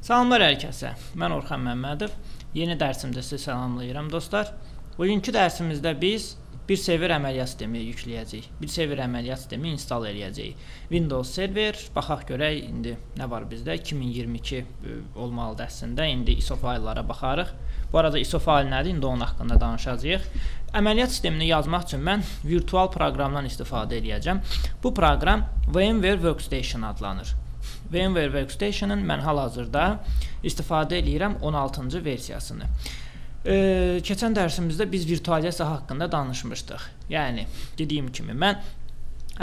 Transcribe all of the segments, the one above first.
Salamlar hər kəsə. Mən Orxan Məmmədov. Yeni dərsimdə sizi salamlayıram dostlar. Bugünkü dərsimizdə biz bir server əməliyyat sistemi yükləyəcəyik. Bir server əməliyyat sistemi install eləyəcəyik. Windows server, baxaq görək indi nə var bizdə? 2022 e, olmalıdır əslində. İndi ISO fayllara baxarıq. Bu arada ISO fayl nədir? İndi onun haqqında danışacağıq. Əməliyyat sistemini yazmaq üçün mən virtual proqramdan istifadə edəcəm. Bu proqram VMware Workstation adlanır. VMware Workstation-ın mən hal-hazırda istifadə edirəm 16-cı versiyasını. E, keçən dərsimizdə biz virtualizasiya haqqında danışmışdıq. Yəni dediyim kimi mən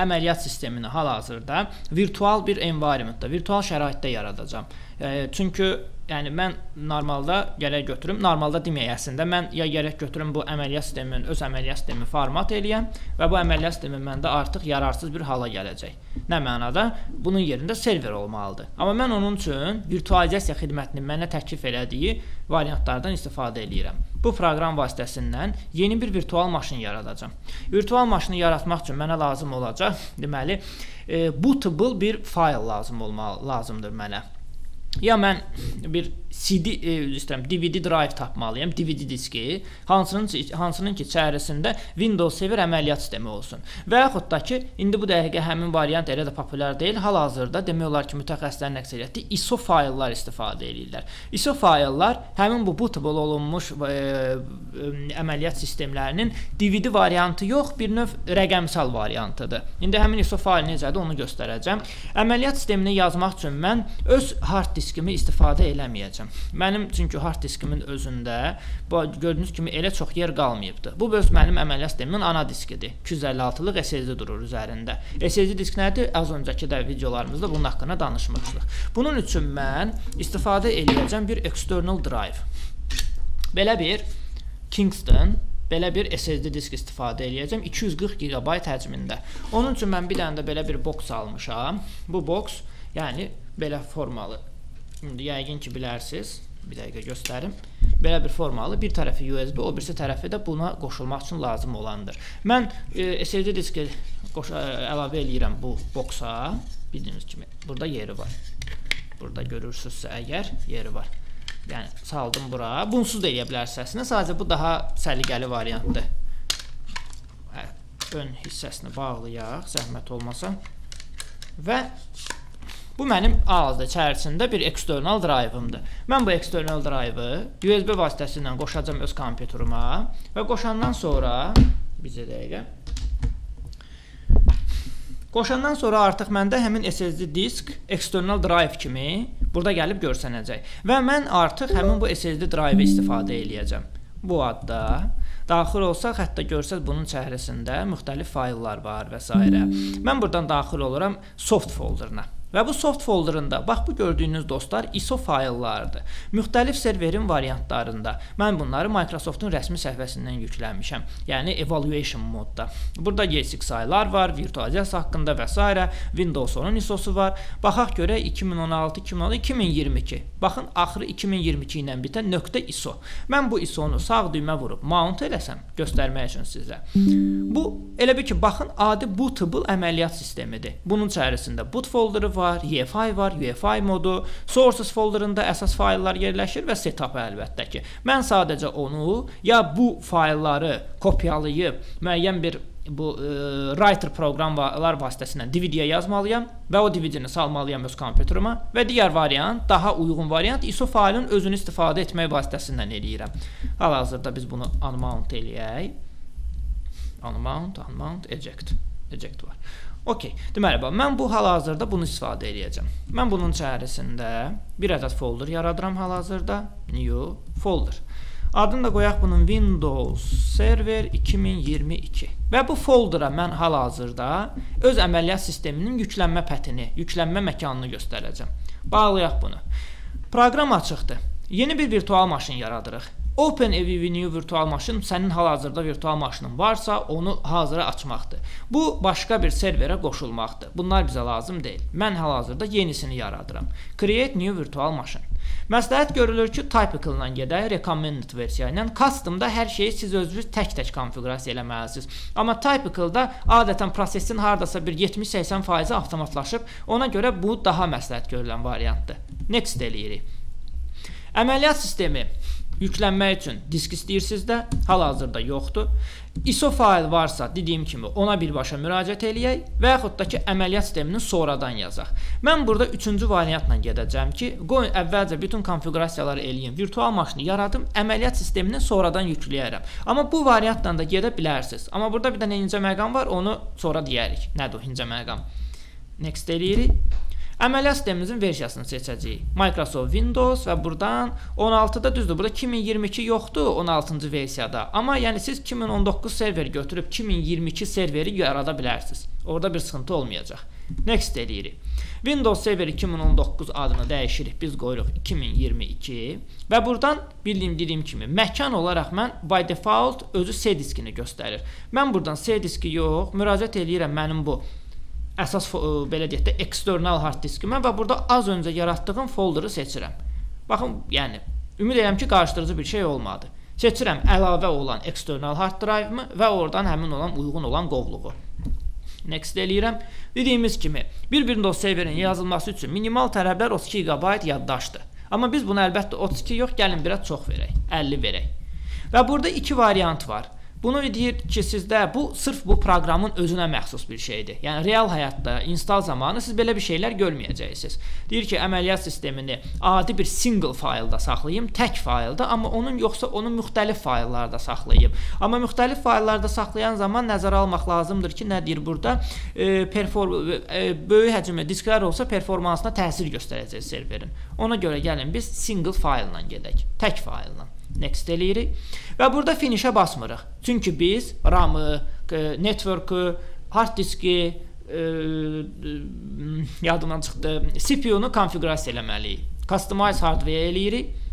əməliyyat sistemini hal-hazırda virtual bir environmentda, virtual şəraitdə yaradacağam. E, çünki Yəni mən normalda gərək götürüm, normalda deməyək əslində mən ya gərək götürüm bu əməliyyat sisteminin öz əməliyyat sistemini format eləyəm və bu əməliyyat sistemi məndə artıq yararsız bir hala gələcək. Nə mənada? Bunun yerində server olmalıdır. Amma mən onun üçün virtualizasiya xidmətinin mənə təklif elədiyi variantlardan istifadə eləyirəm. Bu proqram vasitəsindən yeni bir virtual maşın yaradacağam. Virtual maşını yaratmaq üçün mənə lazım olacaq, deməli, e, bootable bir fayl lazım olmalı lazımdır mənə. Ya mən bir CD e, istəyirəm DVD drive tapmalıyam, DVD diski, hansının hansının ki içərisində Windows server əməliyyat sistemi olsun. Və yaxud da ki, indi bu dəqiqə həmin variant elə də populyar deyil. Hal-hazırda demək olar ki, mütəxəssislərin əksəriyyəti ISO fayllar istifadə edirlər. ISO fayllar həmin bu bootable olunmuş e, e, əməliyyat sistemlərinin DVD variantı yox, bir növ rəqəmsal variantıdır. İndi həmin ISO faylı necədir onu göstərəcəm. Əməliyyat sistemini yazmaq üçün mən öz hard diskimi istifadə eləməyəcəm. Mənim çünki hard diskimin özündə gördüyünüz kimi elə çox yer qalmayıbdı. Bu öz mənim əməliyyat sistemimin ana diskidir. 256-lıq SSD durur üzərində. SSD disk nədir? Az öncəki də videolarımızda bunun haqqında danışmışdıq. Bunun üçün mən istifadə eləyəcəm bir external drive. Belə bir Kingston belə bir SSD disk istifadə eləyəcəm 240 GB həcmində. Onun üçün mən bir dənə də belə bir boks almışam. Bu boks, yəni belə formalı İndi yəqin ki bilərsiniz. Bir dəqiqə göstərim. Belə bir formalı, bir tərəfi USB, o birisi tərəfi də buna qoşulmaq üçün lazım olandır. Mən e, SSD diski qoş ə, e, əlavə eləyirəm bu boksa. Bildiyiniz kimi burada yeri var. Burada görürsünüzsə əgər yeri var. Yəni saldım bura. Bunsuz da eləyə bilərsiniz əslində. Sadəcə bu daha səliqəli variantdır. Hə, ön hissəsini bağlayaq, zəhmət olmasa. Və Bu mənim A-da içərisində bir external drive-ımdır. Mən bu external drive-ı USB vasitəsilə qoşacağam öz kompüteruma və qoşandan sonra bizə dəqiqə Qoşandan sonra artıq məndə həmin SSD disk external drive kimi burada gəlib görsənəcək və mən artıq həmin bu SSD drive-ı istifadə eləyəcəm. Bu adda daxil olsaq, hətta görsəz bunun çəhrəsində müxtəlif fayllar var və s. Mən buradan daxil oluram soft folderına. Və bu soft folderında bax bu gördüyünüz dostlar ISO fayllarıdır. Müxtəlif serverin variantlarında. Mən bunları Microsoftun rəsmi səhifəsindən yükləmişəm. Yəni evaluation modda. Burada GSX-lar var, virtualizasiya haqqında və s. Windows 10-un ISO-su var. Baxaq görək 2016, 2016, 2022. Baxın axırı 2022 ilə bitən nöqtə ISO. Mən bu ISO-nu sağ düymə vurub mount eləsəm göstərmək üçün sizə. Bu elə bir ki baxın adi bootable əməliyyat sistemidir. Bunun içərisində boot folderi var, EFI var, UEFI modu, sources folderında əsas fayllar yerləşir və setup əlbəttə ki. Mən sadəcə onu ya bu faylları kopyalayıb müəyyən bir bu e, writer proqramlar vasitəsilə DVD-yə yazmalıyam və o DVD-ni salmalıyam öz kompüterimə və digər variant, daha uyğun variant ISO faylın özünü istifadə etmək vasitəsilə eləyirəm. Hal-hazırda biz bunu unmount eləyək. Unmount, unmount, eject. Eject var. Okay. Deməli, bax, mən bu hal-hazırda bunu istifadə edəcəm. Mən bunun içərisində bir ədəd folder yaradıram hal-hazırda. New folder. Adını da qoyaq bunun Windows Server 2022. Və bu foldera mən hal-hazırda öz əməliyyat sisteminin yüklənmə pətini, yüklənmə məkanını göstərəcəm. Bağlayaq bunu. Proqram açıqdır. Yeni bir virtual maşın yaradırıq. OpenAV New virtual maşın sənin hal-hazırda virtual maşının varsa, onu hazıra açmaqdır. Bu başqa bir serverə qoşulmaqdır. Bunlar bizə lazım deyil. Mən hal-hazırda yenisini yaradıram. Create new virtual maşın. Məsləhət görülür ki, typical-dan gedək, recommended versiya ilə. Custom-da hər şeyi siz özünüz tək-tək konfiqurasiya eləməlisiniz. Amma typical-da adətən prosesin hardasa bir 70-80% avtomatlaşıb, ona görə bu daha məsləhət görülən variantdır. Next eləyirik. Əməliyyat sistemi yüklənmək üçün disk istəyirsiniz də, hal-hazırda yoxdur. ISO fayl varsa, dediyim kimi, ona birbaşa müraciət eləyək və yaxud da ki, əməliyyat sistemini sonradan yazaq. Mən burada üçüncü variantla gedəcəm ki, qoyun əvvəlcə bütün konfiqurasiyaları eləyim, virtual maşını yaradım, əməliyyat sistemini sonradan yükləyərəm. Amma bu variantla da gedə bilərsiniz. Amma burada bir dənə incə məqam var, onu sonra deyərik. Nədir o incə məqam? Next eləyirik. Əməliyyat sistemimizin versiyasını seçəcəyik. Microsoft Windows və burdan 16-da düzdür. Burada 2022 yoxdur 16-cı versiyada. Amma yəni siz 2019 serveri götürüb 2022 serveri yarada bilərsiniz. Orada bir sıxıntı olmayacaq. Next eləyirik. Windows Server 2019 adını dəyişirik. Biz qoyuruq 2022 və burdan bildiyim dediyim kimi məkan olaraq mən by default özü C diskini göstərir. Mən burdan C diski yox, müraciət eləyirəm mənim bu əsas ə, belə deyək də eksternal hard diskimə və burada az öncə yaratdığım folderi seçirəm. Baxın, yəni ümid edirəm ki, qarışdırıcı bir şey olmadı. Seçirəm əlavə olan eksternal hard drive-ımı və oradan həmin olan uyğun olan qovluğu. Next eləyirəm. Dediyimiz kimi, bir Windows serverin yazılması üçün minimal tələblər 32 GB yaddaşdır. Amma biz bunu əlbəttə 32 yox, gəlin biraz çox verək, 50 verək. Və burada iki variant var. Bunu deyir ki, sizdə bu sırf bu proqramın özünə məxsus bir şeydir. Yəni real həyatda install zamanı siz belə bir şeylər görməyəcəksiniz. Deyir ki, əməliyyat sistemini adi bir single faylda saxlayım, tək faylda, amma onun yoxsa onu müxtəlif fayllarda saxlayım. Amma müxtəlif fayllarda saxlayan zaman nəzərə almaq lazımdır ki, nə deyir burada? E, perform e, böyük həcmli disklər olsa performansına təsir göstərəcək serverin. Ona görə gəlin biz single faylla gedək, tək faylla. Next eləyirik. Və burada finishə basmırıq. Çünki biz RAM-ı, network-ı, hard diski, e, yadımdan çıxdı, CPU-nu konfiqurasiya eləməliyik. Customize hardware eləyirik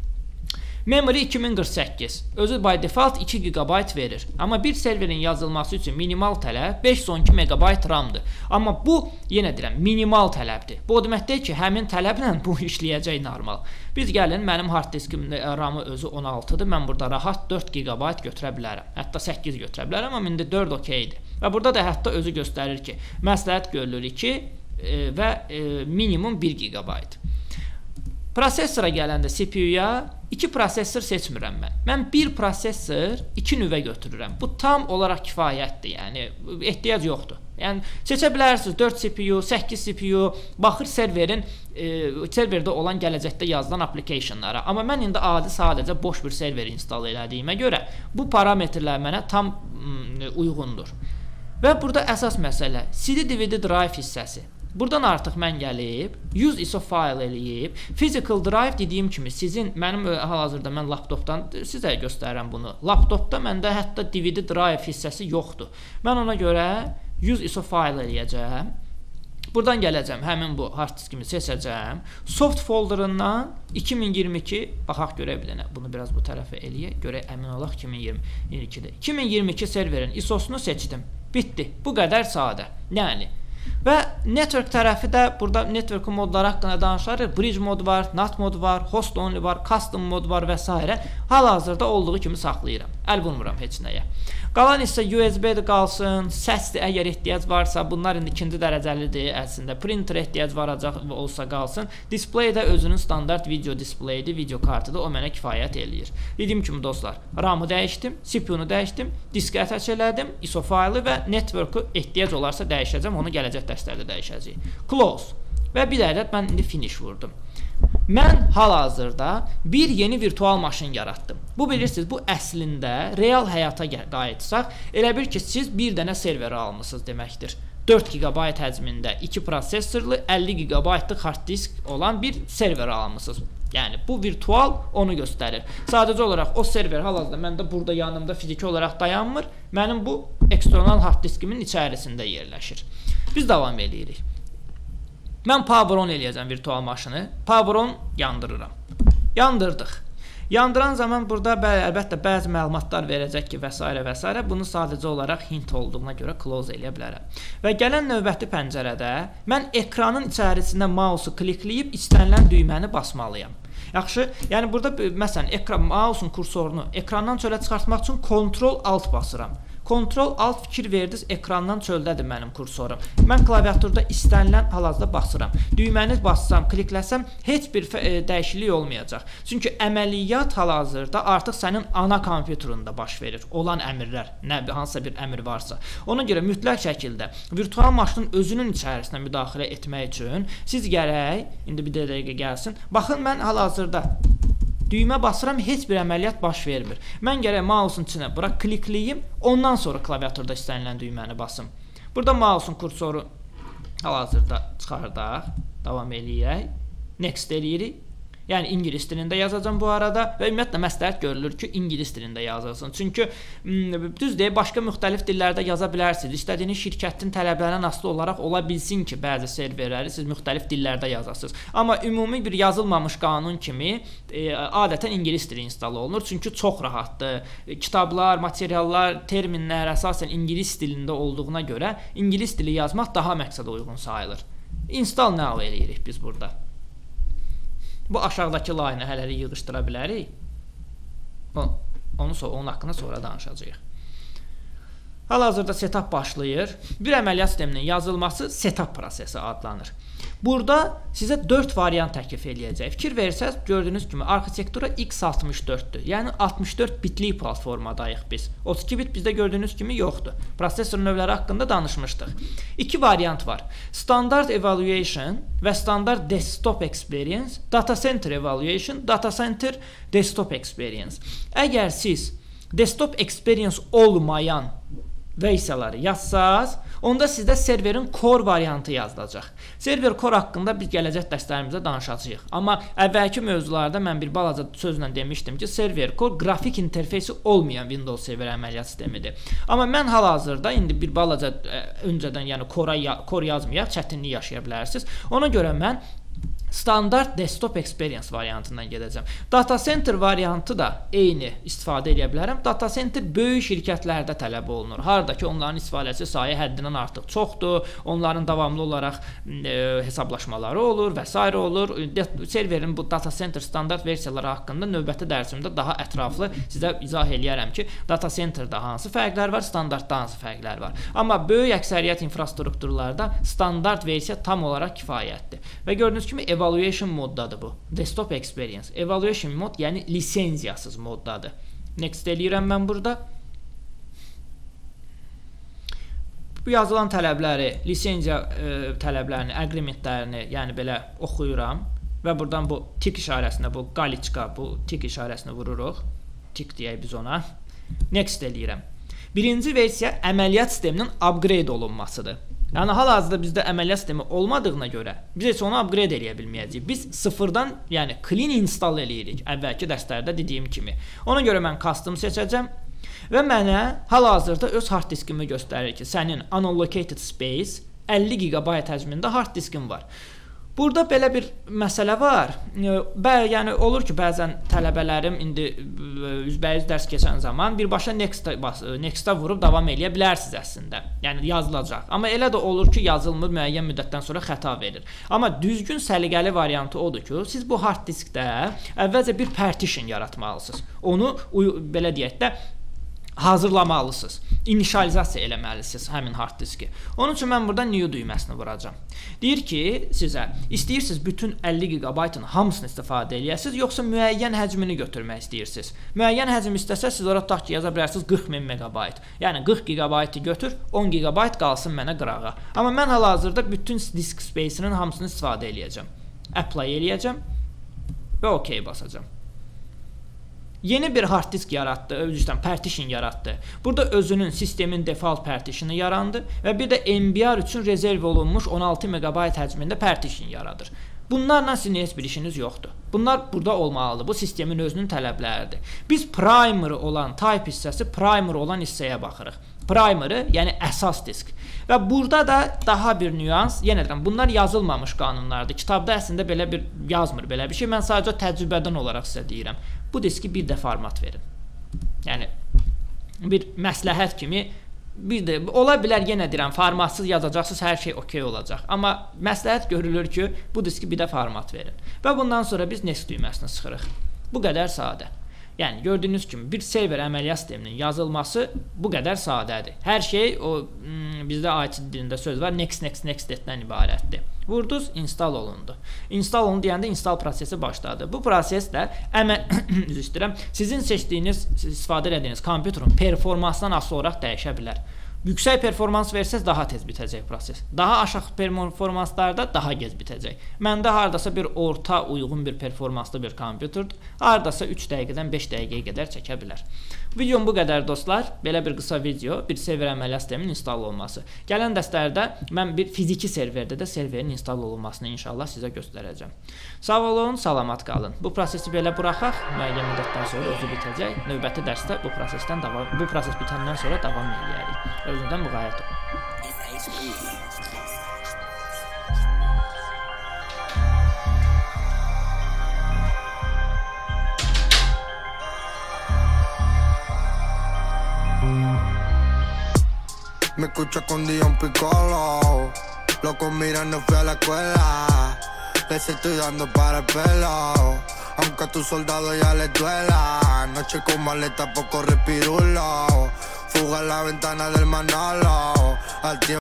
Memory 2048. Özü by default 2 GB verir. Amma bir serverin yazılması üçün minimal tələb 512 MB RAM-dır. Amma bu yenə deyirəm, minimal tələbdir. Bu o deməkdir ki, həmin tələblə bu işləyəcək normal. Biz gəlin, mənim hard diskimin RAM-ı özü 16-dır. Mən burada rahat 4 GB götürə bilərəm. Hətta 8 götürə bilərəm, amma indi 4 okeydir. Və burada da hətta özü göstərir ki, məsləhət görülür 2 e, və e, minimum 1 GB. Prosessora gələndə CPU-ya 2 prosessor seçmirəm mən. Mən bir prosessor 2 nüvə götürürəm. Bu tam olaraq kifayətdir. Yəni ehtiyac yoxdur. Yəni seçə bilərsiniz 4 CPU, 8 CPU, baxır serverin e, serverdə olan gələcəkdə yazılan applicationlara. Amma mən indi adi sadəcə boş bir server install elədiyimə görə bu parametrlər mənə tam uyğundur. Və burada əsas məsələ CD-DVD drive hissəsi. Burdan artıq mən gəlib use ISO file eləyib physical drive dediyim kimi sizin mənim hal-hazırda mən laptopdan sizə göstərirəm bunu. Laptopda məndə hətta DVD drive hissəsi yoxdur. Mən ona görə use ISO file eləyəcəm. Buradan gələcəm, həmin bu hard diskimi seçəcəm. Soft folderından 2022 baxaq görə bilənə. Bunu biraz bu tərəfə eləyək, görək əmin olaq 2022-də. 2022 serverin ISO-sunu seçdim. Bitdi. Bu qədər sadə. Yəni Və network tərəfi də burada network modları haqqında danışarıq. Bridge mod var, NAT mod var, host only var, custom mod var və s. Hal-hazırda olduğu kimi saxlayıram. Əl vurmuram heç nəyə. Qalan isə USB-dir qalsın, səsdir əgər ehtiyac varsa, bunlar indi ikinci dərəcəlidir əslində. Printer ehtiyac varacaq olsa qalsın. Display də özünün standart video displayidir, video kartıdır. O mənə kifayət eləyir. Dediyim kimi dostlar, RAM-ı dəyişdim, CPU-nu dəyişdim, diski attach elədim, ISO faylı və network-u ehtiyac olarsa dəyişəcəm, onu gələcək dərslərdə dəyişəcəyik. Close. Və bir ədəd mən indi finish vurdum. Mən hal-hazırda bir yeni virtual maşın yaratdım. Bu bilirsiniz, bu əslində real həyata qayıtsaq, elə bil ki, siz bir dənə server almısınız deməkdir. 4 GB həcmində 2 prosessorlu 50 GB-lıq hard disk olan bir server almısınız. Yəni bu virtual onu göstərir. Sadəcə olaraq o server hal-hazırda məndə burada yanımda fiziki olaraq dayanmır. Mənim bu eksternal hard diskimin içərisində yerləşir. Biz davam edirik. Mən power on eləyəcəm virtual maşını. Power on yandırıram. Yandırdıq. Yandıran zaman burada bə əlbəttə bəzi məlumatlar verəcək ki, və s. və s. Bunu sadəcə olaraq hint olduğuna görə close eləyə bilərəm. Və gələn növbəti pəncərədə mən ekranın içərisində mausu klikləyib istənilən düyməni basmalıyam. Yaxşı, yəni burada məsələn ekran mausun kursorunu ekrandan çölə çıxartmaq üçün Ctrl Alt basıram. Ctrl Alt fikir verdiniz, ekrandan çöldədir mənim kursorum. Mən klaviaturda istənilən hal-hazırda basıram. Düyməni bassam, klikləsəm heç bir e, dəyişiklik olmayacaq. Çünki əməliyyat hal-hazırda artıq sənin ana kompüterində baş verir. Olan əmrlər, nə hansısa bir əmr varsa. Ona görə mütləq şəkildə virtual maşının özünün içərisinə müdaxilə etmək üçün siz gərək indi bir dəqiqə gəlsin. Baxın mən hal-hazırda Düymə basıram, heç bir əməliyyat baş vermir. Mən gərək mausun içinə bura klikləyim, ondan sonra klaviaturda istənilən düyməni basım. Burada mausun kursoru hal-hazırda çıxardaq, davam eləyək. Next eləyirik. Yəni ingilis dilində yazacağam bu arada və ümumiyyətlə məsləhət görülür ki, ingilis dilində yazılsın. Çünki düzdür, başqa müxtəlif dillərdə yaza bilərsiniz. İstədiyiniz şirkətin tələblərindən asılı olaraq ola bilsin ki, bəzi serverləri siz müxtəlif dillərdə yazasınız. Amma ümumi bir yazılmamış qanun kimi e, adətən ingilis dili install olunur. Çünki çox rahatdır. Kitablar, materiallar, terminlər əsasən ingilis dilində olduğuna görə ingilis dili yazmaq daha məqsədə uyğun sayılır. Install now eləyirik biz burada. Bu aşağıdakı layihəni hələlik yığışdıra bilərik. Onu sonra onun haqqında sonra danışacağıq. Hal-hazırda setup başlayır. Bir əməliyyat sisteminin yazılması setup prosesi adlanır. Burada sizə 4 variant təklif eləyəcək. Fikir versəz, gördüyünüz kimi arxitektura x64-dür. Yəni 64 bitlik platformadayıq biz. 32 bit bizdə gördüyünüz kimi yoxdur. Prosesor növləri haqqında danışmışdıq. 2 variant var. Standard evaluation və standard desktop experience, data center evaluation, data center desktop experience. Əgər siz desktop experience olmayan versiyaları yazsaz, onda sizdə serverin core variantı yazılacaq. Server core haqqında biz gələcək dərslərimizdə danışacağıq. Amma əvvəlki mövzularda mən bir balaca sözlə demişdim ki, server core qrafik interfeysi olmayan Windows server əməliyyat sistemidir. Amma mən hal-hazırda indi bir balaca ə, öncədən, yəni core core yazmayaq, çətinlik yaşaya bilərsiniz. Ona görə mən standart desktop experience variantından gedəcəm. Data center variantı da eyni istifadə edə bilərəm. Data center böyük şirkətlərdə tələb olunur. Harda ki, onların istifadəçi sayı həddindən artıq çoxdur, onların davamlı olaraq e, hesablaşmaları olur və s. olur. Serverin bu data center standart versiyaları haqqında növbəti dərsimdə daha ətraflı sizə izah eləyərəm ki, data centerdə hansı fərqlər var, standartda hansı fərqlər var. Amma böyük əksəriyyət infrastrukturlarda standart versiya tam olaraq kifayətdir. Və gördüyünüz kimi ev evaluation moddadır bu. Desktop experience. Evaluation mod yəni lisenziyasız moddadır. Next eləyirəm mən burada. Bu yazılan tələbləri, lisenziya e, tələblərini, agreementlərini, yəni belə oxuyuram və burdan bu tik işarəsində, bu qaliçka, bu tik işarəsini vururuq. Tik deyək biz ona. Next eləyirəm. Birinci versiya əməliyyat sisteminin upgrade olunmasıdır. Yəni hal-hazırda bizdə əməliyyat sistemi olmadığına görə biz heç onu upgrade eləyə bilməyəcəyik. Biz sıfırdan, yəni clean install eləyirik. Əvvəlki dərslərdə dediyim kimi. Ona görə mən custom seçəcəm və mənə hal-hazırda öz hard diskimi göstərir ki, sənin unallocated space 50 GB həcmində hard diskin var. Burada belə bir məsələ var. Bə, yəni olur ki, bəzən tələbələrim indi üzbəüz dərs keçən zaman birbaşa next-a next-a vurub davam eləyə bilərsiniz əslində. Yəni yazılacaq. Amma elə də olur ki, yazılmır, müəyyən müddətdən sonra xəta verir. Amma düzgün səliqəli variantı odur ki, siz bu hard diskdə əvvəlcə bir partition yaratmalısınız. Onu belə deyək də hazırlamalısınız. İnişalizasiya eləməlisiniz həmin hard diski. Onun üçün mən burada new düyməsini vuracağam. Deyir ki, sizə istəyirsiniz bütün 50 GB-ın hamısını istifadə eləyəsiniz, yoxsa müəyyən həcmini götürmək istəyirsiniz. Müəyyən həcm istəsəz siz ora tutaq ki, yaza bilərsiniz 40 min MB. Yəni 40 GB-ı götür, 10 GB qalsın mənə qırağa. Amma mən hal-hazırda bütün disk space-inin hamısını istifadə eləyəcəm. Apply eləyəcəm və OK basacağam. Yeni bir hard disk yaratdı, üzrdən partition yaratdı. Burada özünün sistemin default partitionu yarandı və bir də MBR üçün rezerv olunmuş 16 MB həcmində partition yaradır. Bunlarla sizin heç bir işiniz yoxdur. Bunlar burada olmalıdır. Bu sistemin özünün tələbləridir. Biz primary olan type hissəsi primary olan hissəyə baxırıq. Primary, yəni əsas disk. Və burada da daha bir nüans, yenə deyirəm, bunlar yazılmamış qanunlardır. Kitabda əslində belə bir yazmır belə bir şey. Mən sadəcə təcrübədən olaraq sizə deyirəm bu diski bir də format verin. Yəni bir məsləhət kimi bir də ola bilər yenə deyirəm, formatsız yazacaqsınız, hər şey okey olacaq. Amma məsləhət görülür ki, bu diski bir də format verin. Və bundan sonra biz next düyməsini sıxırıq. Bu qədər sadə. Yəni gördüyünüz kimi bir server əməliyyat sisteminin yazılması bu qədər sadədir. Hər şey o bizdə IT dilində söz var, next next next etdən ibarətdir. Vurduz, install olundu. Install olundu deyəndə install prosesi başladı. Bu proses də əməl üzr istəyirəm, sizin seçdiyiniz, istifadə etdiyiniz kompüterin performansından asılı olaraq dəyişə bilər. Yüksək performans versəz daha tez bitəcək proses. Daha aşağı performanslarda daha gec bitəcək. Məndə hardasa bir orta uyğun bir performanslı bir kompüterdir. Hardasa 3 dəqiqədən 5 dəqiqəyə qədər çəkə bilər. Videom bu qədər dostlar. Belə bir qısa video, bir server əməliyyat sisteminin install olunması. Gələn dərslərdə mən bir fiziki serverdə də serverin install olunmasını inşallah sizə göstərəcəm. Sağ olun, salamat qalın. Bu prosesi belə buraxaq. Müəyyən müddətdən sonra özü bitəcək. Növbəti dərsdə bu prosesdən davam bu proses bitəndən sonra davam Me escucho escondido un picolo. Loco, mira, no fui a la escuela. Les estoy dando para el pelo. Aunque a tu soldado ya le duela. Noche con maleta, poco respirulo. Fuga en la ventana del Manolo. Al tiempo